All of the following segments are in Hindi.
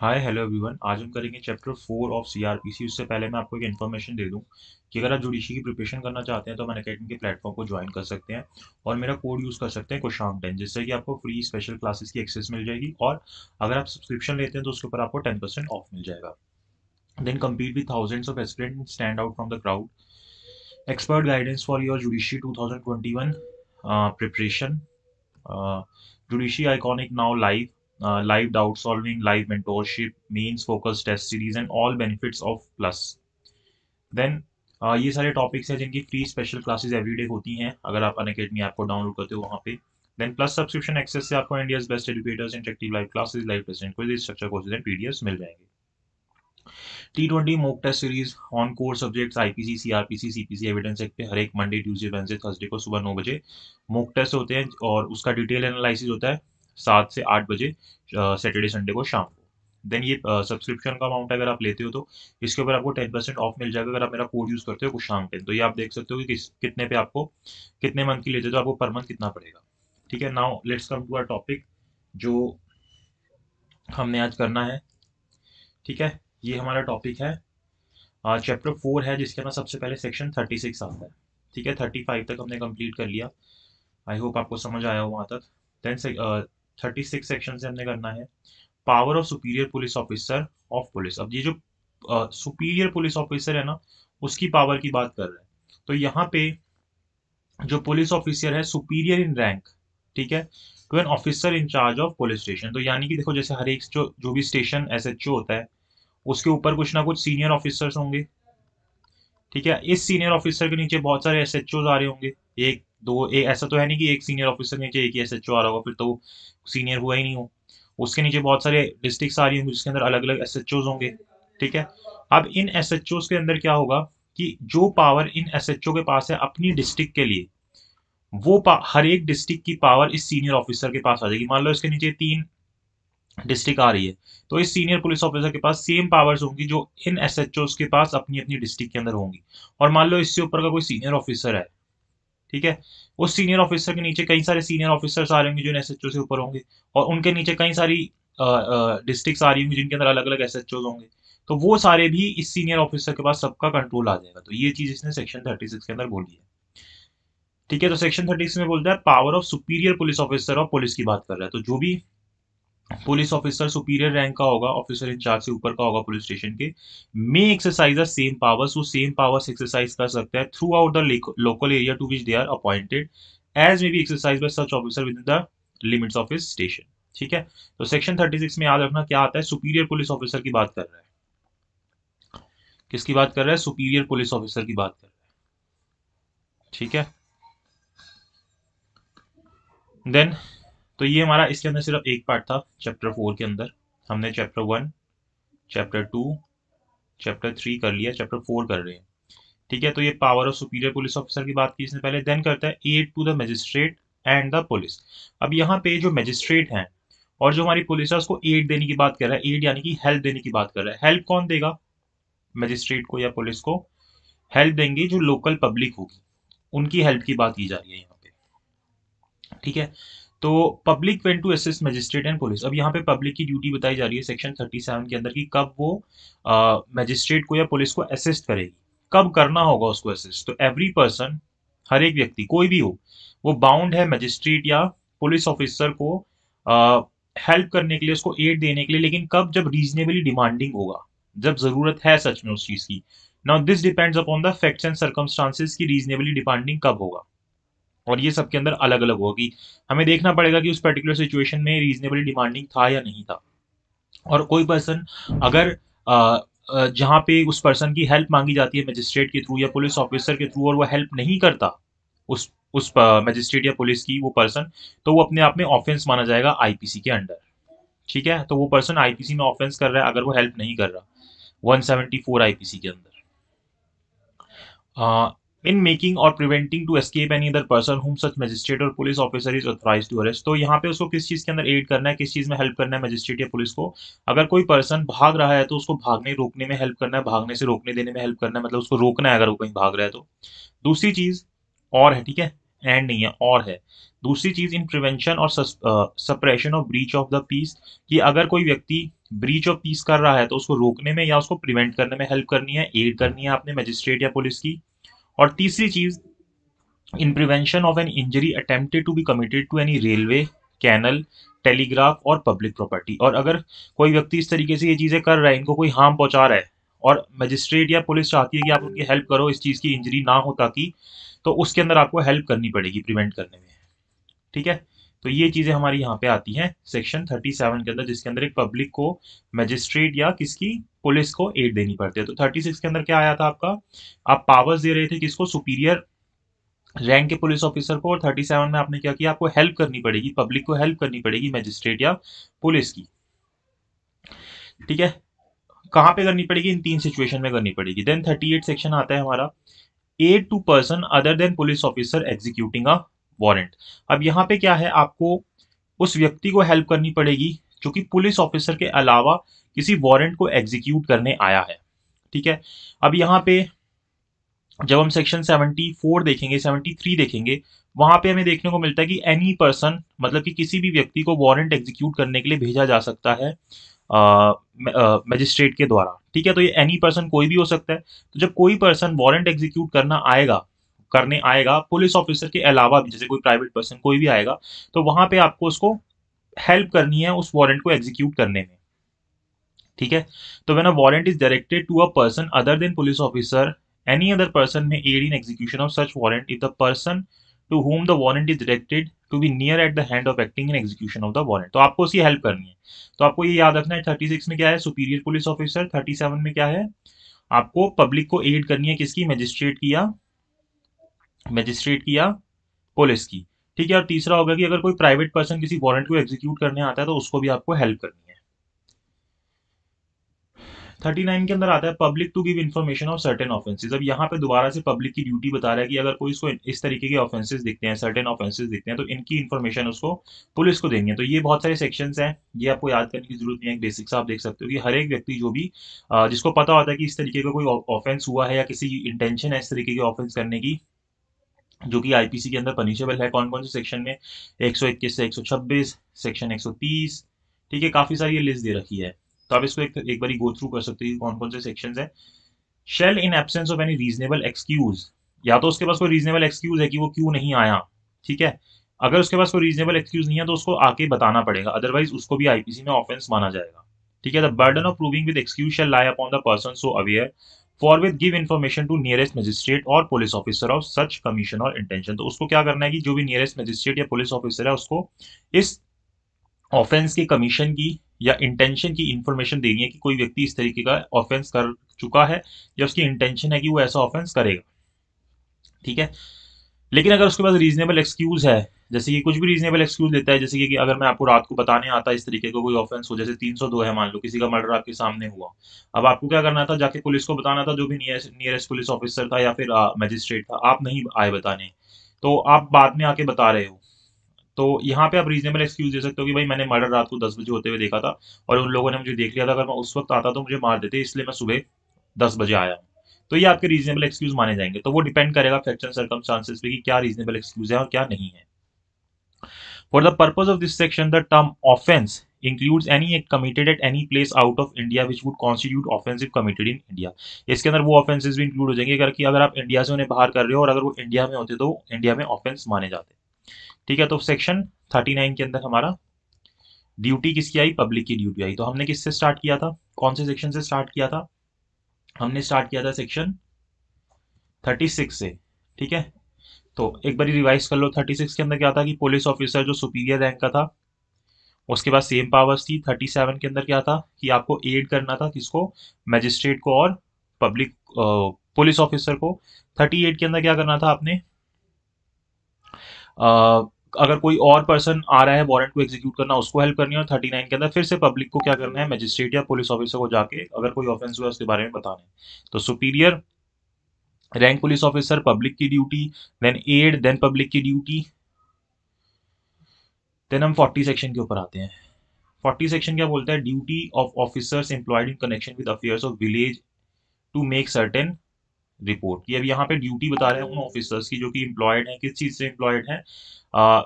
हाय हेलो एवरीवन आज हम करेंगे चैप्टर फोर ऑफ़ सीआरपीसी उससे पहले मैं आपको एक इन्फॉर्मेशन दे दूँ कि अगर आप जुडिशरी की प्रिपरेशन करना चाहते हैं तो मैंने अकेडमी के प्लेटफॉर्म को ज्वाइन कर सकते हैं और मेरा कोड यूज़ कर सकते हैं कुशांग टेन जिससे कि आपको फ्री स्पेशल क्लासेस की एक्सेस मिल जाएगी और अगर आप सब्सक्रिप्शन लेते हैं तो उसके ऊपर आपको टेन परसेंट ऑफ़ मिल जाएगा। Then compete with thousands of aspirant stand out from the crowd expert guidance for your judiciary two thousand twenty one preparation judiciary iconic now live uh, live doubt solving, live mentorship, test series and all benefits of plus. Then uh, ये सारे टॉपिक्स हैं जिनकी फ्री स्पेशल क्लासेस एवरीडे होती हैं। अगर आप अन अकेडमी ऐप को डाउनलोड करते हो वहाँ पे। देन प्लस सब्सक्रिप्शन एक्सेस से आपको India's best educators interactive live classes live test quiz structure courses and PDFs मिल जाएँगे। T twenty mock test series on core subjects IPC CrPC CPC evidence act पे हर एक मंडे ट्यूसडे वेंसडे थर्सडे को सुबह नौ बजे मोक टेस्ट होते हैं और उसका डिटेल एनालिसिस होता है। सात से आठ बजे सैटरडे संडे को शाम को। देन ये सब्सक्रिप्शन का अमाउंट अगर आप लेते हो तो इसके ऊपर आपको टेन परसेंट ऑफ़ मिल जाएगा अगर आप मेरा कोड यूज़ करते हो कुछ शाम टेन तो ये आप देख सकते हो कि किस, कितने पे आपको, कितने मंथ की लेते हो तो आपको पर मंथ कितना पड़ेगा। ठीक है now let's come to our topic जो हमने आज करना है। ठीक है, ये हमारा टॉपिक है। चैप्टर फोर है जिसके अंदर सबसे पहले सेक्शन थर्टी सिक्स आता है। ठीक है थर्टी फाइव तक हमने कंप्लीट कर लिया। आई होप आपको समझ आया हो वहाँ तक। देन थर्टी सिक्स सेक्शन से हमने करना है। Power of superior police officer of police अब ये जो सुपीरियर पुलिस ऑफिसर है ना, उसकी पावर की बात कर रहे हैं। तो यहाँ पे जो पुलिस ऑफिसर है सुपीरियर इन रैंक ठीक है? To an officer in charge of police station तो यानी कि देखो, जैसे हर एक जो जो भी स्टेशन एस एच ओ होता है, उसके ऊपर कुछ ना कुछ सीनियर ऑफिसर्स होंगे। ठीक है? इस सीनियर ऑफिसर के नीचे बहुत सारे एस आ रहे होंगे। एक दो ए, ऐसा तो है नहीं कि एक सीनियर ऑफिसर नीचे एक ही एस एच ओ आ रहा होगा फिर तो सीनियर हुआ ही नहीं हो। उसके नीचे बहुत सारे डिस्ट्रिक्ट आ रही होंगी जिसके अंदर अलग अलग एस एच ओज होंगे ठीक है? अब इन एस एच ओज के अंदर क्या होगा कि जो पावर इन एस एच ओ के पास है अपनी डिस्ट्रिक्ट के लिए वो हर एक डिस्ट्रिक्ट की पावर इस सीनियर ऑफिसर के पास आ जाएगी। मान लो इसके नीचे तीन डिस्ट्रिक्ट आ रही है तो इस सीनियर पुलिस ऑफिसर के पास सेम पावर्स होंगी जो इन एस के पास अपनी अपनी डिस्ट्रिक्ट के अंदर होंगी। और मान लो इससे ऊपर का कोई सीनियर ऑफिसर है ठीक है? उस सीनियर ऑफिसर के नीचे कई सारे सीनियर ऑफिसर्स आ रहे होंगे जो एस एच ओ से ऊपर होंगे और उनके नीचे कई सारी डिस्ट्रिक्ट आ रही होंगी जिनके अंदर अलग अलग एस एच होंगे। तो वो सारे भी इस सीनियर ऑफिसर के पास सबका कंट्रोल आ जाएगा। तो ये चीज़ इसने सेक्शन थर्टी सिक्स के अंदर बोली है। ठीक है? तो सेक्शन थर्टी सिक्स में बोलता है power of superior police officer और पुलिस की बात कर रहा है। तो जो भी पुलिस ऑफिसर सुपीरियर रैंक का होगा, ऑफिसर इंचार्ज से ऊपर का होगा पुलिस स्टेशन के। मे एक्सरसाइज सेम पावर्स वो सेम पावर्स एक्सरसाइज कर सकता है throughout the local area to which they are appointed as may be exercised by such officer with the limits of his station ठीक है? तो सेक्शन 36 में याद रखना क्या आता है? सुपीरियर पुलिस ऑफिसर की बात कर रहा है। किसकी बात कर रहा है? सुपीरियर पुलिस ऑफिसर की बात कर रहा है। ठीक है? देन तो ये हमारा इसके अंदर सिर्फ़ एक पार्ट था चैप्टर फोर के अंदर। हमने chapter one chapter two chapter three कर लिया चैप्टर फोर कर रहे हैं। ठीक है तो ये power of superior police officer की बात की इसने पहले देन करता है aid to the magistrate and the police अब यहाँ पे जो मजिस्ट्रेट हैं, और जो हमारी पुलिस है, उसको एड देने की बात कर रहा है। एड यानी कि हेल्प देने की बात कर रहा है। हेल्प कौन देगा? मजिस्ट्रेट को या पुलिस को हेल्प देंगे जो लोकल पब्लिक होगी। उनकी हेल्प की बात की जा रही है यहाँ पे। ठीक है तो public went to assist magistrate and police अब यहाँ पे पब्लिक की ड्यूटी बताई जा रही है सेक्शन 37 के अंदर कि कब वो मजिस्ट्रेट को या पुलिस को असिस्ट करेगी। कब करना होगा उसको असिस्ट तो एवरी पर्सन हर एक व्यक्ति, कोई भी हो, वो बाउंड है मजिस्ट्रेट या पुलिस ऑफिसर को हेल्प करने के लिए, उसको एड देने के लिए, लेकिन कब जब रीजनेबली डिमांडिंग होगा, जब ज़रूरत है सच में उस चीज़ की। Now this depends upon the facts and circumstances की रीजनेबली डिमांडिंग कब होगा। और ये सबके अंदर अलग अलग होगी। हमें देखना पड़ेगा कि उस पर्टिकुलर सिचुएशन में रीजनेबली डिमांडिंग था या नहीं था। और कोई पर्सन अगर जहाँ पे उस पर्सन की हेल्प मांगी जाती है मजिस्ट्रेट के थ्रू या पुलिस ऑफिसर के थ्रू और वो हेल्प नहीं करता उस उस मजिस्ट्रेट या पुलिस की वो पर्सन तो वो अपने आप में ऑफेंस माना जाएगा आईपीसी के अंडर ठीक है? तो वो पर्सन आईपीसी में ऑफेंस कर रहा है अगर वो हेल्प नहीं कर रहा। 174 आईपीसी के अंदर। इन मेकिंग और preventing to escape any other person whom such magistrate और police officer is authorise to arrest तो यहाँ पे उसको किस चीज़ के अंदर एड करना है, किस चीज़ में हेल्प करना है मजिस्ट्रेट या पुलिस को? अगर कोई पर्सन भाग रहा है तो उसको भागने, रोकने में हेल्प करना है, भागने से रोकने देने में हेल्प करना है मतलब उसको रोकना है अगर वो कहीं भाग रहा है तो। दूसरी चीज़ और है, ठीक है? एंड नहीं है, और है। दूसरी चीज़ इन प्रिवेंशन और suppression of breach of the peace कि अगर कोई व्यक्ति ब्रीच ऑफ़ पीस कर रहा है तो उसको रोकने में या उसको प्रिवेंट करने में हेल्प करनी है एड करनी है आपने मजिस्ट्रेट या पुलिस की। और तीसरी चीज़ in prevention of an injury attempted to be committed to any railway canal telegraph और पब्लिक प्रॉपर्टी और अगर कोई व्यक्ति इस तरीके से ये चीज़ें कर रहा है, इनको कोई हार्म पहुँचा रहा है, और मजिस्ट्रेट या पुलिस चाहती है कि आप उनकी हेल्प करो, इस चीज़ की इंजरी ना हो ताकि तो उसके अंदर आपको हेल्प करनी पड़ेगी प्रिवेंट करने में। ठीक है? तो ये चीज़ें हमारी यहाँ पे आती हैं सेक्शन 37 के अंदर, जिसके अंदर एक पब्लिक को मजिस्ट्रेट या किसकी पुलिस को एड देनी पड़ती है। तो 36 के अंदर क्या आया था आपका? आप पावर्स दे रहे थे किसको? सुपीरियर रैंक के पुलिस ऑफिसर को, और 37 में आपने क्या किया? आपको हेल्प करनी पड़ेगी पब्लिक को हेल्प करनी पड़ेगी मजिस्ट्रेट या पुलिस की। ठीक है? कहाँ पे करनी पड़ेगी? इन तीन सिचुएशन में करनी पड़ेगी। देन 38 सेक्शन आता है हमारा aid to person other than police officer executing a warrant अब यहाँ पे क्या है, आपको उस व्यक्ति को हेल्प करनी पड़ेगी, जो कि पुलिस ऑफिसर के अलावा किसी वारंट को एग्जीक्यूट करने आया है। ठीक है? अब यहाँ पे जब हम सेक्शन 74 देखेंगे 73 देखेंगे, वहाँ पे हमें देखने को मिलता है कि एनी पर्सन मतलब कि किसी भी व्यक्ति को वारंट एग्जीक्यूट करने के लिए भेजा जा सकता है मजिस्ट्रेट के द्वारा। ठीक है? तो ये एनी पर्सन कोई भी हो सकता है। तो जब कोई पर्सन वारंट एग्जीक्यूट करना आएगा करने आएगा पुलिस ऑफिसर के अलावा भी, जैसे कोई प्राइवेट पर्सन कोई भी आएगा तो वहाँ पे आपको उसको हेल्प करनी है उस वारंट को एग्जीक्यूट करने में। ठीक है? तो when a warrant is directed to a person other than police officer any other person may aid in execution of such warrant if the person to whom the warrant is directed to be near at the hand of acting in execution of the warrant तो आपको उसकी हेल्प करनी है। तो आपको ये याद रखना है थर्टी सिक्स में क्या है? Superior police officer thirty seven में क्या है? आपको पब्लिक को एड करनी है किसकी? मजिस्ट्रेट की या मजिस्ट्रेट की या पुलिस की। ठीक है, और तीसरा होगा कि अगर कोई प्राइवेट पर्सन किसी वारंट को एग्जीक्यूट करने आता है तो उसको भी आपको हेल्प करनी है। 39 के अंदर आता है public to give information of certain offences अब यहाँ पे दोबारा से पब्लिक की ड्यूटी बता रहा है कि अगर कोई इसको इस तरीके के ऑफेंसेस दिखते हैं सर्टेन ऑफेंसेस दिखते हैं तो इनकी इन्फॉर्मेशन उसको पुलिस को देंगे। तो ये बहुत सारे सेक्शन हैं, ये आपको याद करने की ज़रूरत नहीं है बेसिक्स आप देख सकते हो कि हर एक व्यक्ति जो भी जिसको पता होता है कि इस तरीके का कोई ऑफेंस हुआ है या किसी इंटेंशन है इस तरीके के ऑफेंस करने की जो कि आईपीसी के अंदर पनिशेबल है। कौन कौन से सेक्शन में? 121 से 126 सेक्शन 130 ठीक है काफ़ी सारी ये लिस्ट दे रखी है। तो आप इसको एक, एक बार गो थ्रू कर सकते हैं कौन कौन से सेक्शन है। Shall in absence of any reasonable excuse या तो उसके पास कोई रीजनेबल एक्सक्यूज है कि वो क्यों नहीं आया। ठीक है? अगर उसके पास कोई रीजनेबल एक्सक्यूज नहीं है तो उसको आके बताना पड़ेगा। अदरवाइज़ उसको भी आईपीसी में ऑफेंस माना जाएगा। ठीक है the burden of proving with excuse shall lie upon the person so aware forthwith give information to nearest magistrate और police officer of such commission और इंटेंशन तो उसको क्या करना है कि जो भी नियरेस्ट मजिस्ट्रेट या पुलिस ऑफिसर है, उसको इस ऑफेंस के कमीशन की या इंटेंशन की इंफॉर्मेशन देनी है कि कोई व्यक्ति इस तरीके का ऑफेंस कर चुका है या उसकी इंटेंशन है कि वो ऐसा ऑफेंस करेगा। ठीक है? लेकिन अगर उसके पास रीजनेबल एक्सक्यूज है जैसे कि कुछ भी रीजनेबल एक्सक्यूज देता है, जैसे कि अगर मैं आपको रात को बताने आता इस तरीके का को कोई ऑफेंस हो, जैसे 302 है मान लो, किसी का मर्डर आपके सामने हुआ। अब आपको क्या करना था, जाके पुलिस को बताना था, जो भी नियरेस्ट पुलिस ऑफिसर था या फिर मजिस्ट्रेट था, आप नहीं आए बताने। तो आप बाद में आके बता रहे हो। तो यहाँ पे आप रीजनेबल एक्सक्यूज दे सकते हो कि भाई मैंने मर्डर रात को दस बजे होते हुए देखा था और उन लोगों ने मुझे देख लिया था, अगर मैं उस वक्त आता तो मुझे मार देते, इसलिए मैं सुबह दस बजे आया। तो ये आपके रीजनेबल एक्सक्यूज माने जाएँगे। तो वो डिपेंड करेगा फैक्ट्स एंड सर्कमस्टांसेस पे कि क्या रीजनेबल एक्सक्यूज है और क्या नहीं है। For the purpose of this section, the term offense includes any act committed at any place out of India which would constitute offense if committed in India. इसके अंदर वो offenses भी include हो जाएँगे अगर कि अगर आप इंडिया से उन्हें बाहर कर रहे हो और अगर वो इंडिया में होते तो इंडिया में ऑफेंस माने जाते ठीक है तो सेक्शन 39 के अंदर हमारा ड्यूटी किसकी आई पब्लिक की ड्यूटी आई तो हमने किससे स्टार्ट किया था कौन से सेक्शन से स्टार्ट किया था हमने स्टार्ट किया था सेक्शन 36 से ठीक है तो एक बार रिवाइज कर लो थर्टी सिक्स के अंदर क्या था कि पुलिस ऑफिसर जो सुपीरियर रैंक का था उसके बाद सेम पावर्स थी थर्टी सेवन के अंदर क्या था कि आपको एड करना था किसको? मैजिस्ट्रेट को और पब्लिक पुलिस ऑफिसर को। थर्टी एट के अंदर क्या करना था आपने? आ, अगर कोई और पर्सन आ रहा है वारंट को एग्जीक्यूट करना उसको हेल्प करनी है और थर्टी नाइन के अंदर फिर से पब्लिक को क्या करना है? मैजिस्ट्रेट या पुलिस ऑफिसर को जाके अगर कोई ऑफेंस हुआ उसके बारे में बताना है। तो superior rank police officer public की duty then aid then public की ड्यूटी देन हम फोर्टी सेक्शन के ऊपर आते हैं. फोर्टी सेक्शन क्या बोलता है? Duty of officers employed in connection with affairs of village to make certain report की। अब यहाँ पे ड्यूटी बता रहे हैं उन ऑफिसर्स की जो कि एम्प्लॉयड हैं, किस चीज़ से एम्प्लॉयड हैं?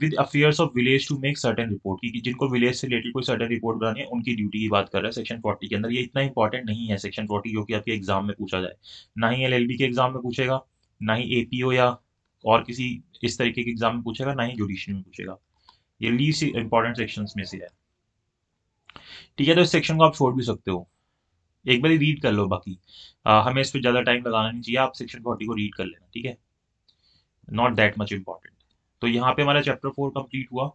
With affairs of village to make certain report की जिनको विलेज से रिलेटेड कोई सर्टेन रिपोर्ट बनानी है, उनकी ड्यूटी की बात कर रहा है सेक्शन फोर्टी के अंदर। ये इतना इंपॉर्टेंट नहीं है सेक्शन फोर्टी जो कि आपके एग्ज़ाम में पूछा जाए। ना ही एलएलबी के एग्ज़ाम में पूछेगा, ना ही एपीओ या और किसी इस तरीके के एग्ज़ाम में पूछेगा, ना ही जुडिशरी में पूछेगा। ये लीस्ट इंपॉर्टेंट सेक्शन में से है। ठीक है तो इस सेक्शन को आप छोड़ भी सकते हो। एक बार रीड कर लो बाकी। आ, हमें इस पर ज़्यादा टाइम लगाना नहीं चाहिए आप सेक्शन फोर्टी को रीड कर लेना ठीक है? नॉट दैट मच इंपॉर्टेंट तो यहाँ पे हमारा चैप्टर फोर कंप्लीट हुआ।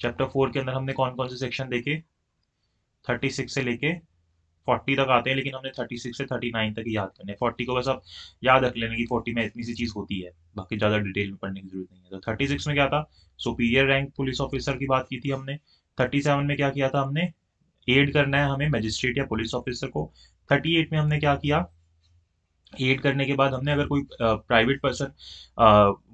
चैप्टर फोर के अंदर हमने कौन कौन से सेक्शन देखे? थर्टी सिक्स से लेके फोर्टी तक आते हैं लेकिन हमने थर्टी सिक्स से थर्टी नाइन तक ही याद करने फोर्टी को बस आप याद रख लेना कि फोर्टी में इतनी सी चीज़ होती है। बाकी ज़्यादा डिटेल में पढ़ने की ज़रूरत नहीं है। तो थर्टी सिक्स में क्या था? सुपीरियर रैंक पुलिस ऑफिसर की बात की थी हमने। थर्टी सेवन में क्या किया था हमने? एड करना है हमें मजिस्ट्रेट या पुलिस ऑफिसर को। थर्टी एट में हमने क्या किया? एड करने के बाद हमने अगर कोई प्राइवेट पर्सन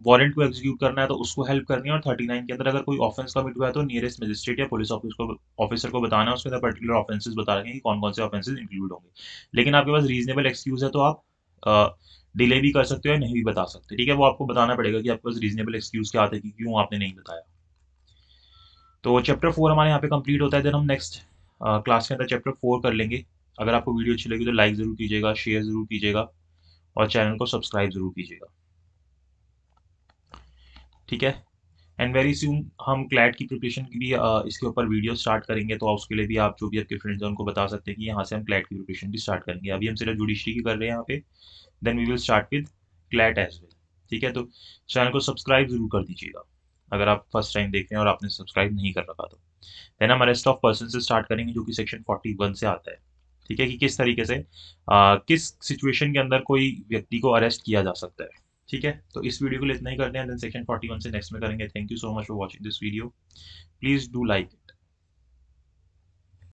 वारंट को एग्जीक्यूट करना है तो उसको हेल्प करनी है और थर्टी नाइन के अंदर अगर कोई ऑफेंस कमिट हुआ है तो नियरेस्ट मजिस्ट्रेट या पुलिस ऑफ़िस को ऑफिसर को बताना है, उसके अंदर पर्टिकुलर ऑफेंसेस बता हैं कि कौन कौन से ऑफेंसेस इंक्लूड होंगे। लेकिन आपके पास रीजनेबल एक्सक्यूज है तो आप डिले भी कर सकते हो या नहीं भी बता सकते। ठीक है, वो आपको बताना पड़ेगा कि आपके पास रीजनेबल एक्सक्यूज क्या आते हैं कि क्यों आपने नहीं बताया। तो चैप्टर फोर हमारे यहाँ पे कंप्लीट होता है देन हम नेक्स्ट क्लास के अंदर चैप्टर फोर कर लेंगे। अगर आपको वीडियो अच्छी लगी तो लाइक ज़रूर कीजिएगा शेयर ज़रूर कीजिएगा और चैनल को सब्सक्राइब ज़रूर कीजिएगा। ठीक है? एंड वेरी सून हम क्लैट की प्रिपरेशन की भी इसके ऊपर वीडियो स्टार्ट करेंगे तो उसके लिए भी आप जो भी आपके फ्रेंड्स हैं उनको बता सकते हैं कि यहाँ से हम क्लैट की प्रिपरेशन भी स्टार्ट करेंगे। अभी हम सिर्फ़ जुडिशरी की कर रहे हैं यहाँ पे। Then we will start with CLAT as well ठीक है? तो चैनल को सब्सक्राइब ज़रूर कर दीजिएगा। अगर आप फ़र्स्ट टाइम देख रहे हैं और आपने सब्सक्राइब नहीं कर रखा तो। देन हम अरेस्ट ऑफ़ पर्सन से स्टार्ट करेंगे जो कि सेक्शन फोर्टी वन से आता है। ठीक है कि किस तरीके से? आ, किस सिचुएशन के अंदर कोई व्यक्ति को अरेस्ट किया जा सकता है? ठीक है? तो इस वीडियो को इतना ही करते हैं देन सेक्शन 41 से नेक्स्ट में करेंगे। Thank you so much for watching this video please do like